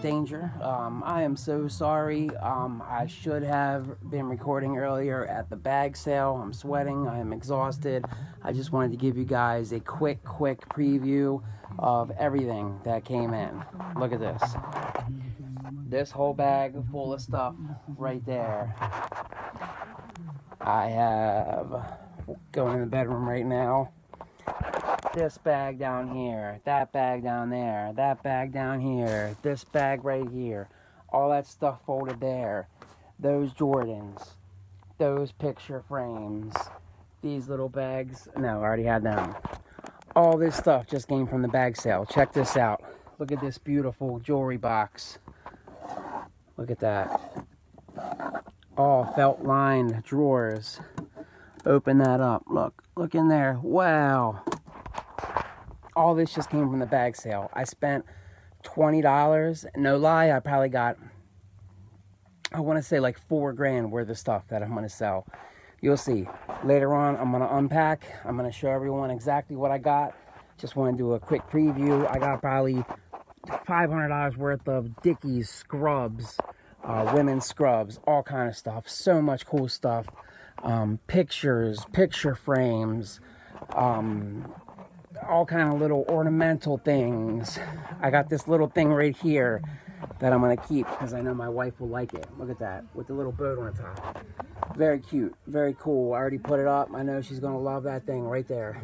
Danger. Um, I am so sorry. Um, I should have been recording earlier at the bag sale. I'm sweating. I am exhausted. I just wanted to give you guys a quick, quick preview of everything that came in. Look at this. This whole bag full of stuff right there. I have going in the bedroom right now this bag down here, that bag down there, that bag down here, this bag right here, all that stuff folded there, those Jordans, those picture frames, these little bags, no, I already had them. All this stuff just came from the bag sale. Check this out. Look at this beautiful jewelry box. Look at that. All felt lined drawers. Open that up. Look, look in there. Wow all this just came from the bag sale. I spent $20. No lie, I probably got, I want to say like four grand worth of stuff that I'm going to sell. You'll see. Later on, I'm going to unpack. I'm going to show everyone exactly what I got. Just want to do a quick preview. I got probably $500 worth of Dickies scrubs, uh, women's scrubs, all kind of stuff. So much cool stuff. Um, pictures, picture frames, um, all kind of little ornamental things. I got this little thing right here that I'm going to keep because I know my wife will like it. Look at that with the little bird on the top. Very cute. Very cool. I already put it up. I know she's going to love that thing right there.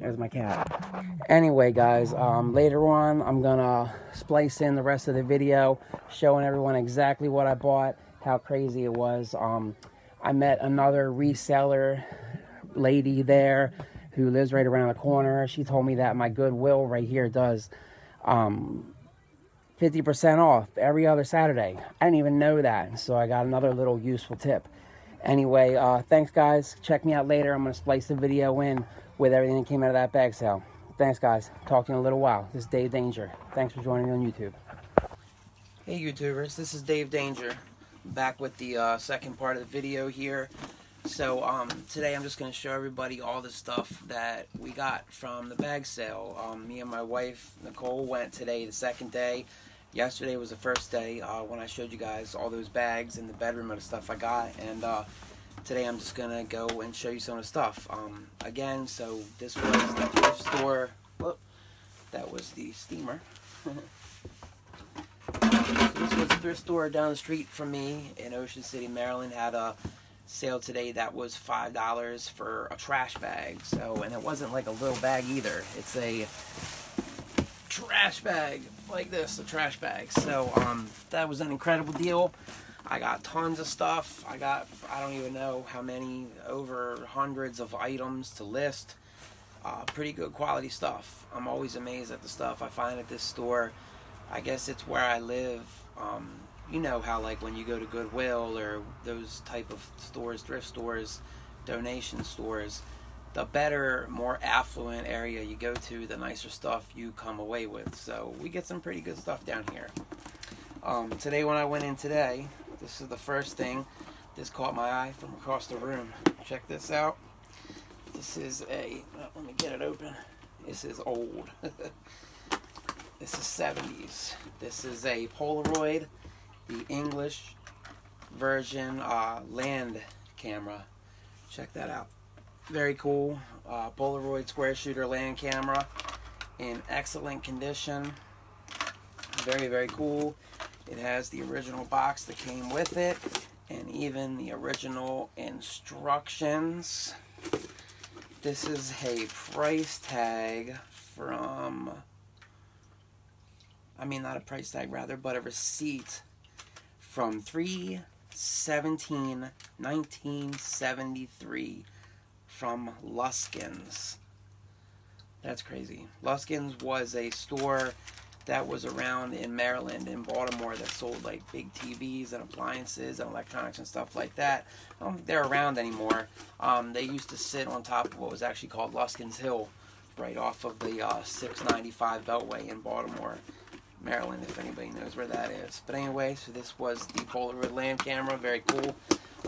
There's my cat. Anyway, guys, um, later on, I'm going to splice in the rest of the video showing everyone exactly what I bought, how crazy it was. Um, I met another reseller lady there who lives right around the corner. She told me that my Goodwill right here does um, 50% off every other Saturday. I didn't even know that, so I got another little useful tip. Anyway, uh, thanks guys. Check me out later. I'm going to splice the video in with everything that came out of that bag sale. Thanks guys. Talk to you in a little while. This is Dave Danger. Thanks for joining me on YouTube. Hey YouTubers, this is Dave Danger. Back with the uh, second part of the video here. So um, today I'm just going to show everybody all the stuff that we got from the bag sale. Um, me and my wife Nicole went today, the second day. Yesterday was the first day uh, when I showed you guys all those bags in the bedroom of the stuff I got. And uh, today I'm just going to go and show you some of the stuff. Um, again, so this was the thrift store. Whoop, that was the steamer. so this was the thrift store down the street from me in Ocean City, Maryland. Had a sale today that was five dollars for a trash bag. So, and it wasn't like a little bag either. It's a trash bag like this, a trash bag. So, um, that was an incredible deal. I got tons of stuff. I got, I don't even know how many, over hundreds of items to list. Uh, pretty good quality stuff. I'm always amazed at the stuff I find at this store. I guess it's where I live. Um, you know how like when you go to Goodwill or those type of stores, thrift stores, donation stores, the better, more affluent area you go to, the nicer stuff you come away with. So we get some pretty good stuff down here. Um, today when I went in today, this is the first thing. This caught my eye from across the room. Check this out. This is a, oh, let me get it open. This is old. this is 70s. This is a Polaroid the English version uh, land camera. Check that out. Very cool. Uh, Polaroid square shooter land camera in excellent condition. Very, very cool. It has the original box that came with it and even the original instructions. This is a price tag from, I mean, not a price tag rather, but a receipt from 317 1973 from Luskins. That's crazy. Luskins was a store that was around in Maryland in Baltimore that sold like big TVs and appliances and electronics and stuff like that. I don't think they're around anymore. Um, they used to sit on top of what was actually called Luskins Hill, right off of the uh, 695 Beltway in Baltimore. Maryland, if anybody knows where that is. But anyway, so this was the Polaroid land camera, very cool.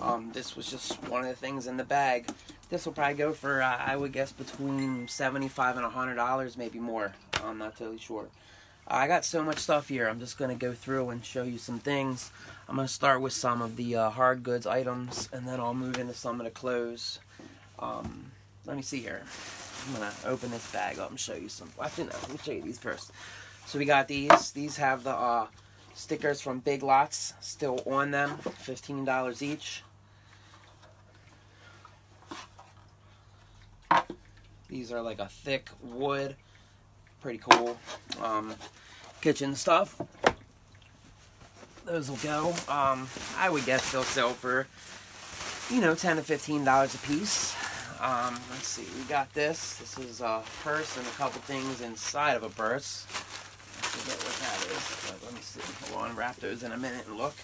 Um, this was just one of the things in the bag. This will probably go for, uh, I would guess, between 75 and $100, maybe more. I'm not totally sure. I got so much stuff here. I'm just going to go through and show you some things. I'm going to start with some of the uh, hard goods items, and then I'll move into some of the clothes. Um, let me see here. I'm going to open this bag up and show you some. Actually, no, let me show you these first. So we got these. These have the uh, stickers from Big Lots still on them. $15 each. These are like a thick wood. Pretty cool. Um, kitchen stuff. Those will go. Um, I would guess they'll sell for, you know, 10 to $15 a piece. Um, let's see, we got this. This is a purse and a couple things inside of a purse. Forget what that is, but let me see. Hold on, wrap those in a minute and look.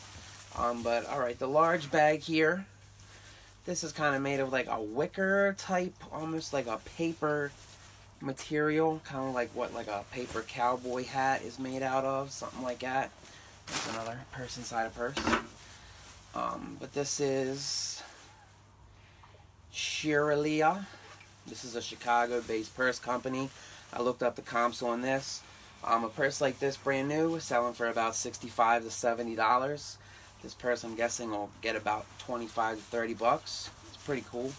Um, but alright, the large bag here this is kind of made of like a wicker type, almost like a paper material, kind of like what like a paper cowboy hat is made out of, something like that. There's another purse inside a purse. Um, but this is Shiraleah. This is a Chicago-based purse company. I looked up the comps on this. Um, a purse like this, brand new, selling for about 65 to 70 dollars. This purse, I'm guessing, will get about 25 to 30 bucks. It's pretty cool.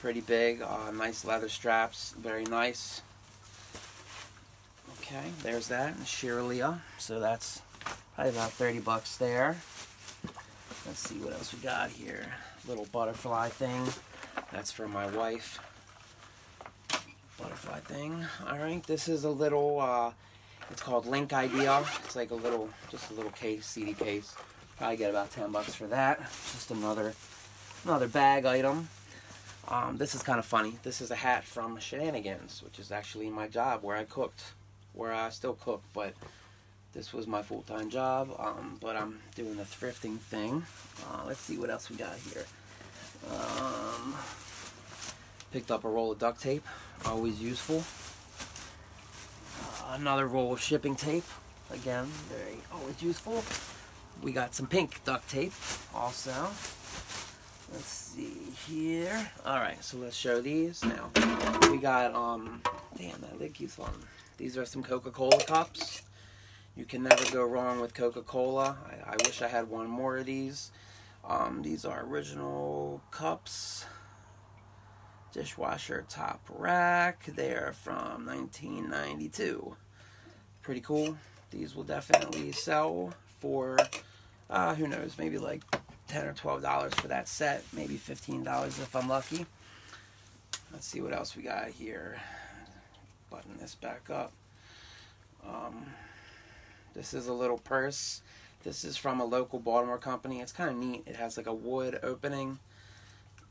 Pretty big. Uh, nice leather straps. Very nice. Okay, there's that. Shiraleah. So that's probably about 30 bucks there. Let's see what else we got here. Little butterfly thing. That's for my wife. Butterfly thing. Alright, this is a little, uh, it's called Link Idea. It's like a little, just a little case, CD case. Probably get about 10 bucks for that. Just another another bag item. Um, this is kind of funny. This is a hat from Shenanigans, which is actually my job where I cooked, where I still cook, but this was my full-time job. Um, but I'm doing the thrifting thing. Uh, let's see what else we got here. Um, picked up a roll of duct tape, always useful. Another roll of shipping tape, again, very always useful we got some pink duct tape also. Let's see here. Alright, so let's show these now. We got, um, damn, that lid keeps falling. These are some Coca-Cola cups. You can never go wrong with Coca-Cola. I, I, wish I had one more of these. Um, these are original cups. Dishwasher top rack. They are from 1992. Pretty cool. These will definitely sell for uh, who knows, maybe like 10 or 12 dollars for that set, maybe 15 dollars if I'm lucky. Let's see what else we got here. Button this back up. Um, this is a little purse. This is from a local Baltimore company. It's kind of neat. It has like a wood opening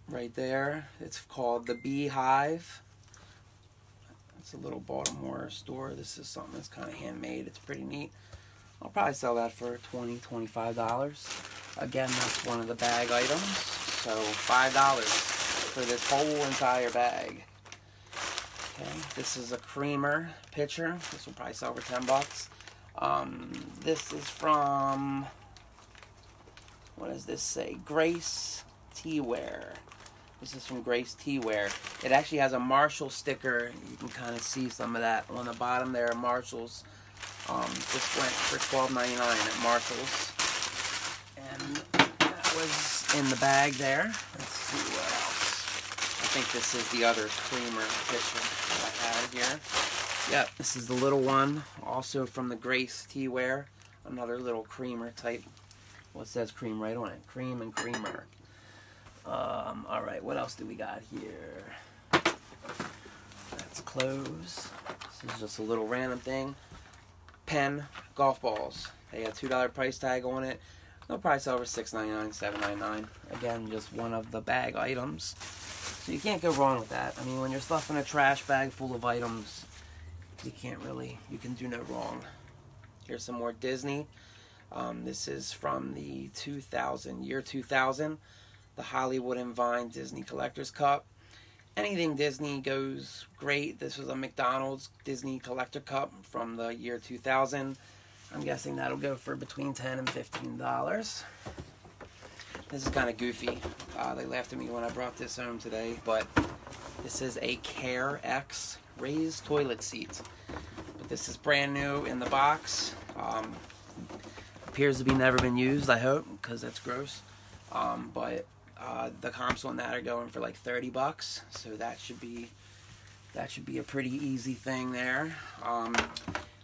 right there. It's called the Beehive. It's a little Baltimore store. This is something that's kind of handmade. It's pretty neat. I'll probably sell that for 20 $25. Again, that's one of the bag items. So $5 for this whole entire bag. Okay, this is a creamer pitcher. This will probably sell for 10 bucks. Um, this is from, what does this say? Grace Teaware. This is from Grace Teaware. It actually has a Marshall sticker. You can kind of see some of that on the bottom there, Marshalls. Um, went for $12.99 at Marshall's. And that was in the bag there. Let's see what else. I think this is the other creamer pitcher that I have here. Yep, this is the little one, also from the Grace Teaware. Another little creamer type. Well, it says cream right on it. Cream and creamer. Um, Alright, what else do we got here? That's clothes. This is just a little random thing. Pen golf balls. They got $2 price tag on it. No price over $6.99, $7.99. Again, just one of the bag items. So you can't go wrong with that. I mean, when you're stuffing a trash bag full of items, you can't really, you can do no wrong. Here's some more Disney. Um, this is from the 2000, year 2000, the Hollywood and Vine Disney Collector's Cup anything Disney goes great. This was a McDonald's Disney Collector Cup from the year 2000. I'm guessing that'll go for between 10 and $15. This is kind of goofy. Uh, they laughed at me when I brought this home today, but this is a Carex raised toilet seat. But this is brand new in the box. Um, appears to be never been used, I hope, because that's gross. Um, but uh, the comps on that are going for like 30 bucks, so that should be that should be a pretty easy thing there. Um,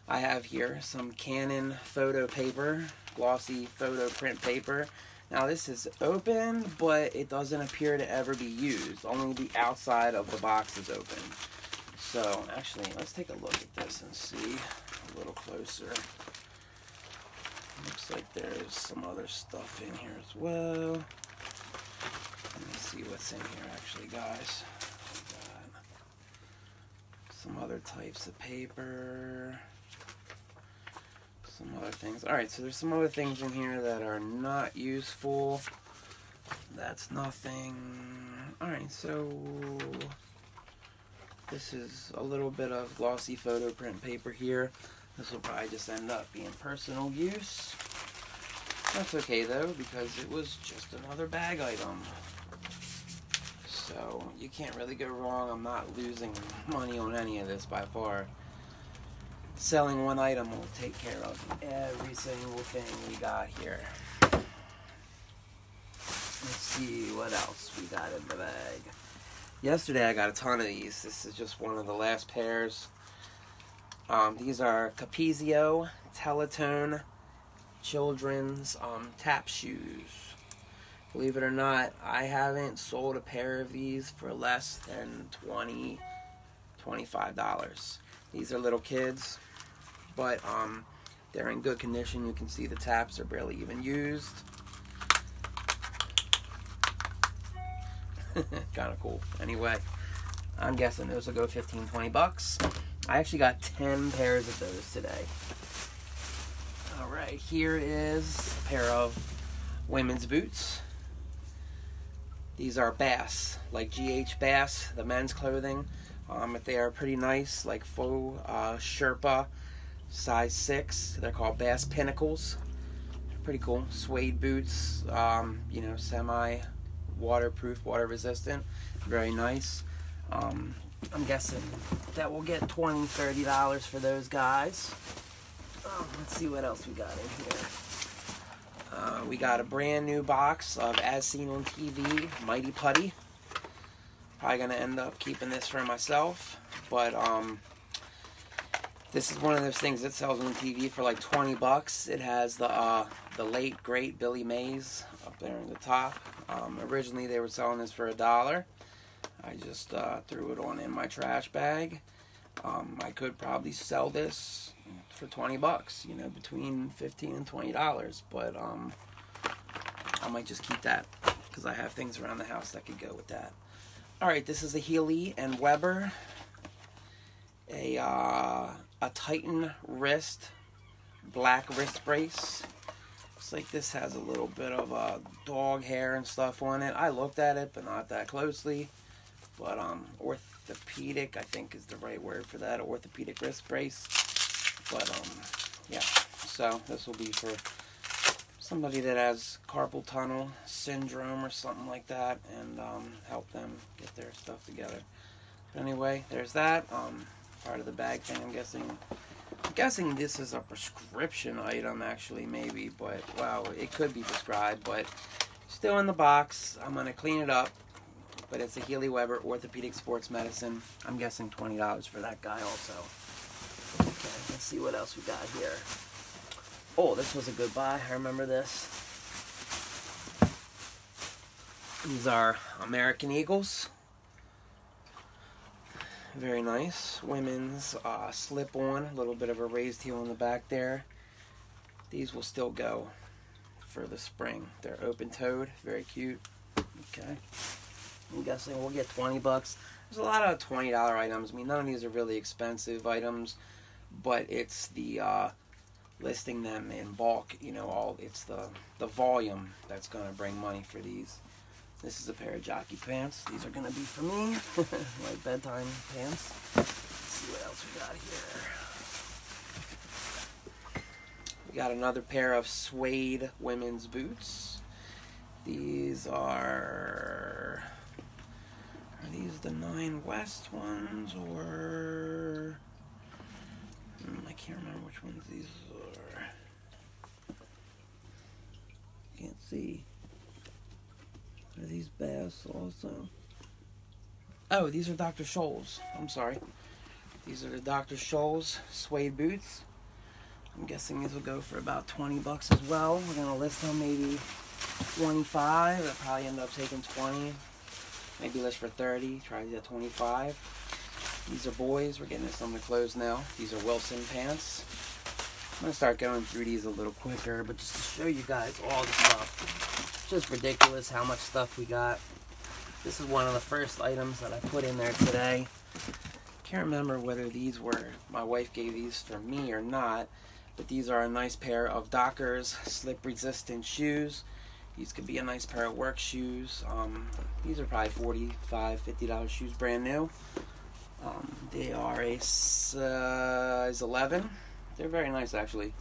I have here some Canon photo paper, glossy photo print paper. Now this is open, but it doesn't appear to ever be used. Only the outside of the box is open. So actually, let's take a look at this and see a little closer. Looks like there's some other stuff in here as well. See what's in here actually, guys. Some other types of paper some other things. Alright, so there's some other things in here that are not useful. That's nothing. Alright, so this is a little bit of glossy photo print paper here. This will probably just end up being personal use. That's okay though, because it was just another bag item. So you can't really go wrong. I'm not losing money on any of this by far selling one item will take care of every single thing we got here. Let's see what else we got in the bag. Yesterday I got a ton of these. This is just one of the last pairs. Um, these are Capezio Teletone children's um, tap shoes. Believe it or not, I haven't sold a pair of these for less than 20 $25. These are little kids but um, they're in good condition. You can see the taps are barely even used. kind of cool. Anyway, I'm guessing those will go 15, 20 bucks. I actually got 10 pairs of those today. All right, here is a pair of women's boots. These are Bass, like GH Bass, the men's clothing. Um, they are pretty nice, like faux uh, Sherpa size six. They're called Bass Pinnacles. Pretty cool. Suede boots, um, you know, semi waterproof, water resistant. Very nice. Um, I'm guessing that we'll get $20, $30 for those guys. Um, let's see what else we got in here. Uh, we got a brand new box of As Seen on TV, Mighty Putty. Probably going to end up keeping this for myself. But, um, this is one of those things that sells on TV for like 20 bucks. It has the uh, the late great Billy Mays up there in the top. Um, originally they were selling this for a dollar. I just uh, threw it on in my trash bag. Um, I could probably sell this for 20 bucks, you know, between 15 and 20 dollars, but um, I might just keep that because I have things around the house that could go with that. All right, this is a Hely and Weber, a uh, a Titan wrist, black wrist brace. Looks like this has a little bit of uh, dog hair and stuff on it. I looked at it, but not that closely. But um, orthopedic, I think, is the right word for that. Orthopedic wrist brace. But um, yeah. So this will be for somebody that has carpal tunnel syndrome or something like that, and um, help them get their stuff together. But anyway, there's that. Um, part of the bag thing. I'm guessing. I'm guessing this is a prescription item, actually, maybe. But wow, it could be prescribed. But still in the box. I'm gonna clean it up. But it's a Hely Weber Orthopedic Sports Medicine. I'm guessing twenty dollars for that guy also. Okay, let's see what else we got here. Oh, this was a good buy. I remember this. These are American Eagles. Very nice. Women's uh, slip on, a little bit of a raised heel in the back there. These will still go for the spring. They're open toed, very cute. Okay. I'm guessing we'll get 20 bucks. There's a lot of $20 items. I mean, none of these are really expensive items, but it's the uh, listing them in bulk, you know, all it's the the volume that's going to bring money for these. This is a pair of jockey pants. These are gonna be for me, my bedtime pants. Let's see what else we got here. We got another pair of suede women's boots. These are, are these the Nine West ones or ones these are. Can't see. Are these bass also? Oh, these are Dr. Scholl's. I'm sorry. These are the Dr. Scholl's suede boots. I'm guessing these will go for about 20 bucks as well. We're gonna list them maybe 25. I'll probably end up taking 20. Maybe list for 30. Try to get 25. These are boys. We're getting some of the clothes now. These are Wilson pants. I'm gonna start going through these a little quicker, but just to show you guys all the stuff. It's just ridiculous how much stuff we got. This is one of the first items that I put in there today. Can't remember whether these were, my wife gave these for me or not, but these are a nice pair of Dockers slip resistant shoes. These could be a nice pair of work shoes. Um, these are probably 45 $50 shoes, brand new. Um, they are a size 11. They're very nice, actually.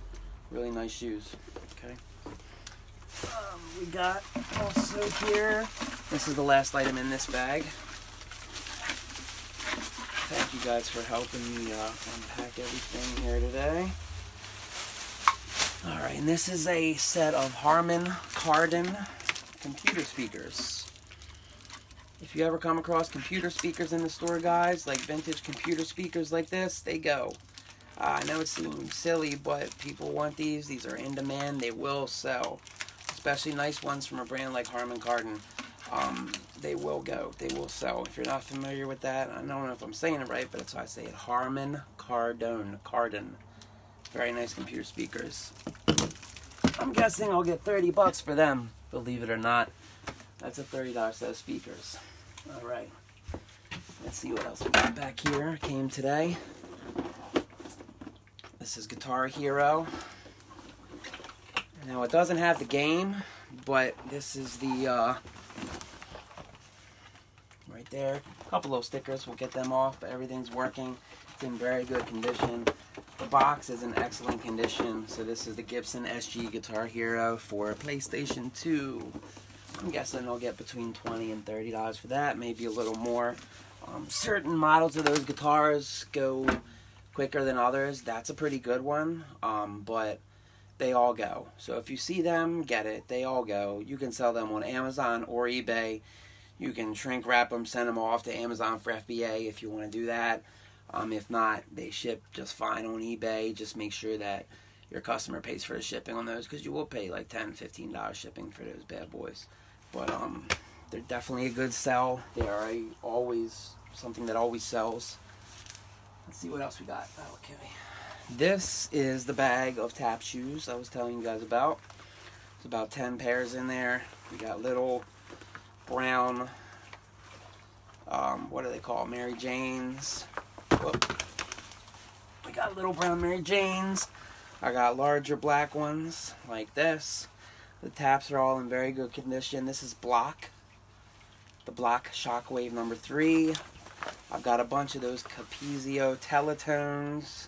Really nice shoes. Okay. Um, we got also here. This is the last item in this bag. Thank you guys for helping me uh, unpack everything here today. Alright, and this is a set of Harman Kardon computer speakers. If you ever come across computer speakers in the store, guys, like vintage computer speakers like this, they go. Uh, I know it seems silly, but people want these. These are in demand. They will sell. Especially nice ones from a brand like Harman Kardon. Um, they will go. They will sell. If you're not familiar with that, I don't know if I'm saying it right, but that's how I say it. Harman Kardon. Kardon. Very nice computer speakers. I'm guessing I'll get 30 bucks for them, believe it or not. That's a $30 set of speakers. Alright. Let's see what else we got back here. Came today. This is Guitar Hero. Now it doesn't have the game, but this is the uh, right there. A couple little stickers, we'll get them off, but everything's working. It's in very good condition. The box is in excellent condition. So this is the Gibson SG Guitar Hero for PlayStation 2. I'm guessing I'll get between 20 and $30 for that, maybe a little more. Um, certain models of those guitars go quicker than others. That's a pretty good one, um, but they all go. So if you see them, get it. They all go. You can sell them on Amazon or eBay. You can shrink wrap them, send them off to Amazon for FBA if you want to do that. Um, if not, they ship just fine on eBay. Just make sure that your customer pays for the shipping on those because you will pay like $10, $15 shipping for those bad boys. But um, they're definitely a good sell. They are always something that always sells. Let's see what else we got. Okay. This is the bag of tap shoes I was telling you guys about. There's about 10 pairs in there. We got little brown, um, what do they call Mary Janes. Whoop. We got little brown Mary Janes. I got larger black ones like this. The taps are all in very good condition. This is Bloch. The Bloch Shockwave number three. I've got a bunch of those Capezio Teletones.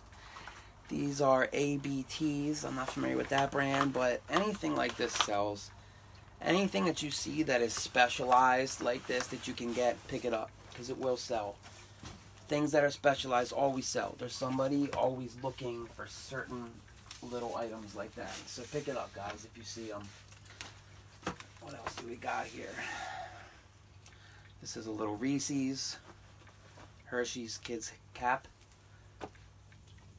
These are ABTs. I'm not familiar with that brand, but anything like this sells. Anything that you see that is specialized like this that you can get, pick it up because it will sell. Things that are specialized always sell. There's somebody always looking for certain little items like that. So pick it up, guys, if you see them. What else do we got here? This is a little Reese's Hershey's Kids Cap.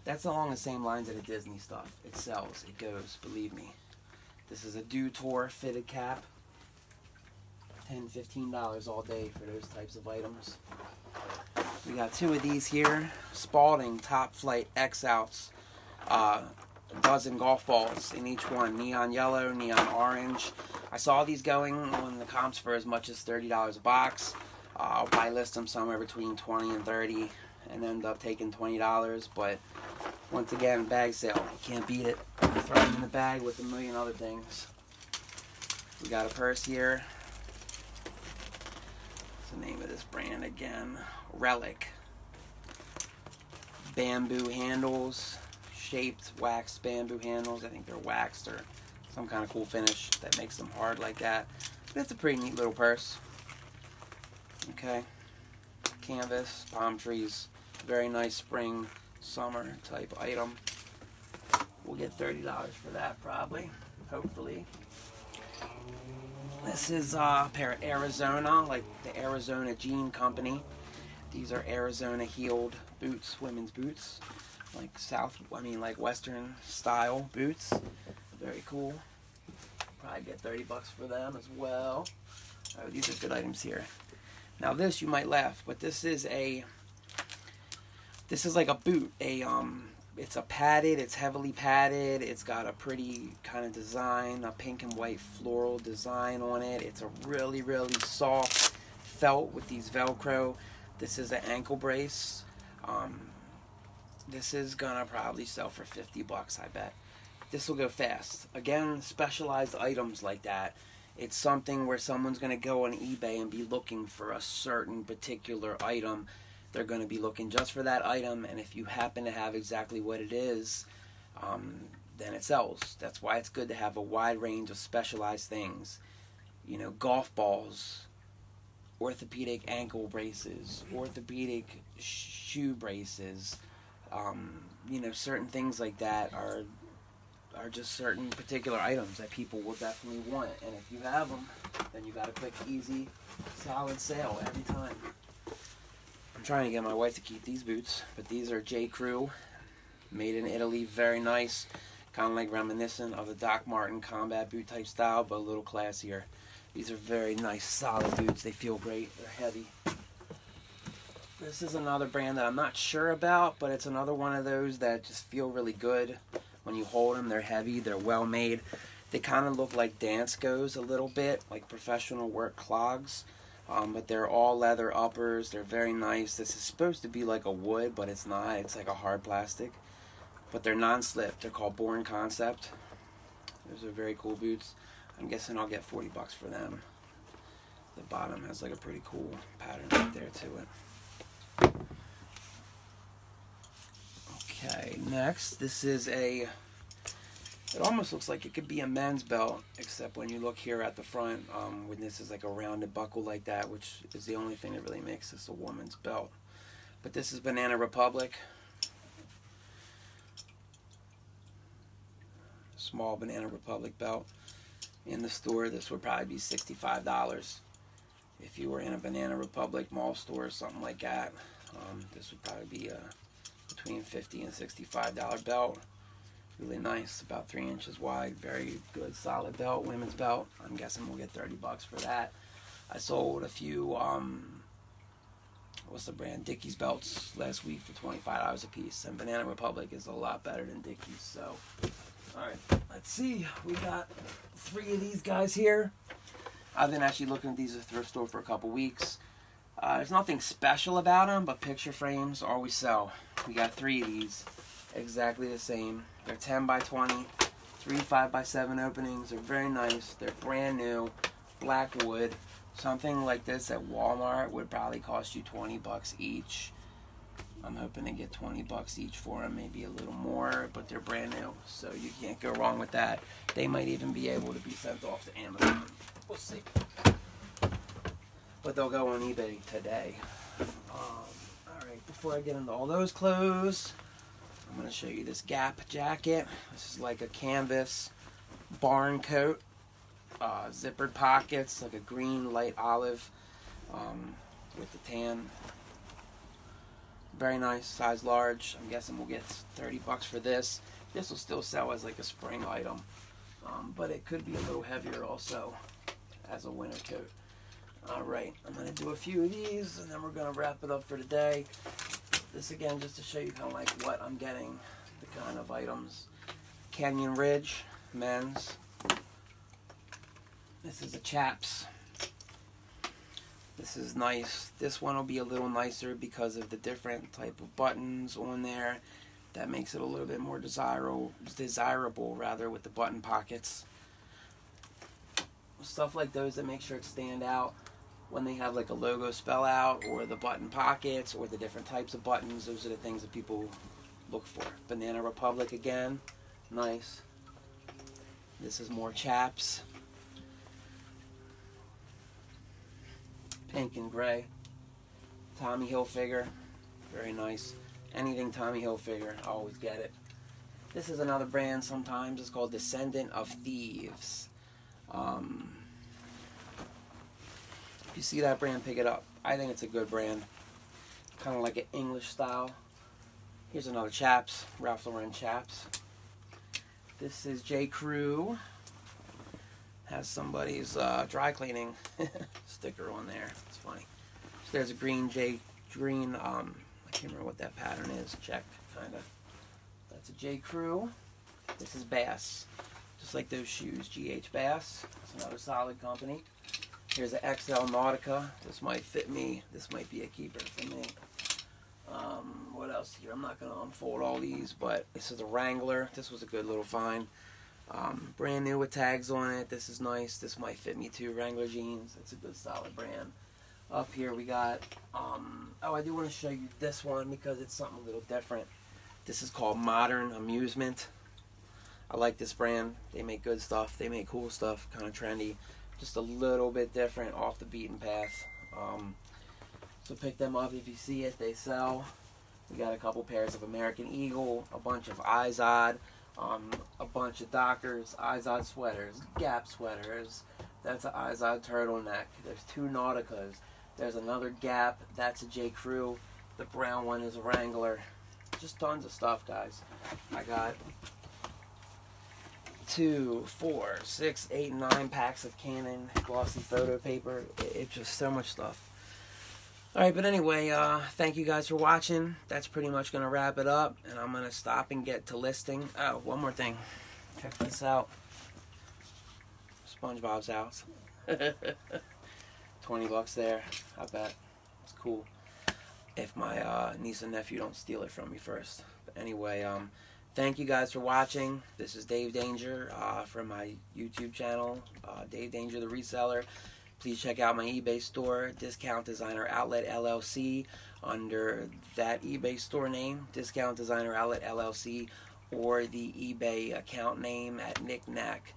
That's along the same lines of the Disney stuff. It sells. It goes. Believe me. This is a Dew Tour fitted cap. $10, $15 all day for those types of items. We got two of these here. Spalding Top-Flite X Outs. Uh, a dozen golf balls in each one. Neon yellow, neon orange. I saw these going on the comps for as much as $30 a box. Uh, I'll probably list them somewhere between 20 and 30 and end up taking $20. But once again, bag sale. You can't beat it. Throw them in the bag with a million other things. We got a purse here. What's the name of this brand again? Relic. Bamboo handles. Shaped waxed bamboo handles. I think they're waxed or some kind of cool finish that makes them hard like that. But it's a pretty neat little purse. Okay. Canvas, palm trees. Very nice spring, summer type item. we'll get $30 for that probably, hopefully. This is uh, a pair of Arizona, like the Arizona Jean Company. These are Arizona heeled boots, women's boots, like South, I mean like Western style boots. Very cool. Probably get 30 bucks for them as well. These are good items here. Now this, you might laugh, but this is a, this is like a boot, a um, it's a padded, it's heavily padded, it's got a pretty kind of design, a pink and white floral design on it. It's a really, really soft felt with these Velcro. This is an ankle brace. Um, this is gonna probably sell for 50 bucks, I bet. This will go fast. Again, specialized items like that. It's something where someone's gonna go on eBay and be looking for a certain particular item they're going to be looking just for that item, and if you happen to have exactly what it is, um, then it sells. That's why it's good to have a wide range of specialized things. You know, golf balls, orthopedic ankle braces, orthopedic shoe braces. Um, you know, certain things like that are are just certain particular items that people will definitely want. And if you have them, then you got a quick, easy, solid sale every time. I'm trying to get my wife to keep these boots, but these are J. Crew, made in Italy, very nice, kind of like reminiscent of the Doc Martin combat boot type style, but a little classier. These are very nice, solid boots. They feel great. They're heavy. This is another brand that I'm not sure about, but it's another one of those that just feel really good when you hold them. They're heavy. They're well made. They kind of look like Danskos a little bit, like professional work clogs. Um, but they're all leather uppers. They're very nice. This is supposed to be like a wood, but it's not. It's like a hard plastic. But they're non-slip. They're called Born Concept. Those are very cool boots. I'm guessing I'll get 40 bucks for them. The bottom has like a pretty cool pattern right there to it. Okay, next, this is a it almost looks like it could be a men's belt, except when you look here at the front, um, when this is like a rounded buckle like that, which is the only thing that really makes this a woman's belt. But this is Banana Republic. Small Banana Republic belt. In the store, this would probably be $65. If you were in a Banana Republic mall store or something like that, um, this would probably be a between 50 and $65 belt really nice, about three inches wide, very good, solid belt, women's belt. I'm guessing we'll get 30 bucks for that. I sold a few, um, what's the brand, Dickies belts last week for $25 a piece, and Banana Republic is a lot better than Dickies, so. Alright, let's see. We got three of these guys here. I've been actually looking at these at thrift store for a couple weeks. Uh, there's nothing special about them, but picture frames always sell. We got three of these, exactly the same. They're 10 by 20, three 5 by 7 openings. They're very nice. They're brand new, black wood. Something like this at Walmart would probably cost you 20 bucks each. I'm hoping to get 20 bucks each for them, maybe a little more, but they're brand new, so you can't go wrong with that. They might even be able to be sent off to Amazon. We'll see. But they'll go on eBay today. Um, Alright, before I get into all those clothes, I'm going to show you this Gap jacket. This is like a canvas barn coat. Uh, zippered pockets, like a green light olive um, with the tan. Very nice, size large. I'm guessing we'll get 30 bucks for this. This will still sell as like a spring item, um, but it could be a little heavier also as a winter coat. All right, I'm gonna do a few of these and then we're gonna wrap it up for today. This again, just to show you kind of like what I'm getting, the kind of items. Canyon Ridge, men's. This is a chaps. This is nice. This one will be a little nicer because of the different type of buttons on there. That makes it a little bit more desirable, desirable rather, with the button pockets. Stuff like those that make sure it stand out when they have like a logo spell out or the button pockets or the different types of buttons. Those are the things that people look for. Banana Republic again, nice. This is more chaps. Pink and gray. Tommy Hilfiger, very nice. Anything Tommy Hilfiger, I always get it. This is another brand sometimes. It's called Descendant of Thieves. Um, you see that brand, pick it up. I think it's a good brand. Kind of like an English style. Here's another Chaps, Ralph Lauren Chaps. This is J. Crew. Has somebody's uh, dry cleaning sticker on there. It's funny. So there's a green J. Green. Um, I can't remember what that pattern is. Check, kind of. That's a J. Crew. This is Bass. Just like those shoes, GH Bass. It's another solid company. Here's an XL Nautica. This might fit me. This might be a keeper for me. Um, what else here? I'm not going to unfold all these, but this is a Wrangler. This was a good little find. Um, brand new with tags on it. This is nice. This might fit me too. Wrangler jeans. It's a good solid brand. Up here we got, um, oh, I do want to show you this one because it's something a little different. This is called Modern Amusement. I like this brand. They make good stuff. They make cool stuff, kind of trendy. Just a little bit different, off the beaten path. Um, so pick them up if you see it. They sell. We got a couple pairs of American Eagle, a bunch of Izod, um, a bunch of Dockers, Izod sweaters, Gap sweaters. That's an Izod turtleneck. There's two Nauticas. There's another Gap. That's a J. Crew. The brown one is a Wrangler. Just tons of stuff, guys. I got two, four, six, eight, nine packs of Canon glossy photo paper. It's just so much stuff. Alright, but anyway, uh, thank you guys for watching. That's pretty much going to wrap it up. And I'm going to stop and get to listing. Oh, one more thing. Check this out. SpongeBob's house. 20 bucks there. I bet. It's cool. If my uh, niece and nephew don't steal it from me first. But anyway, um, thank you guys for watching. This is Dave Danger uh, from my YouTube channel, uh, Dave Danger the Reseller. Please check out my eBay store, Discount Designer Outlet LLC, under that eBay store name, Discount Designer Outlet LLC, or the eBay account name at knickknack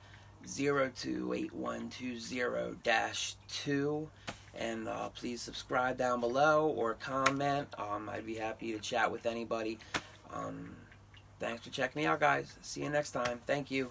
028120-2. And uh, please subscribe down below or comment. Um, I'd be happy to chat with anybody. Um, thanks for checking me out, guys. See you next time. Thank you.